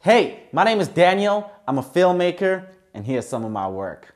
Hey, my name is Daniel. I'm a filmmaker, and here's some of my work.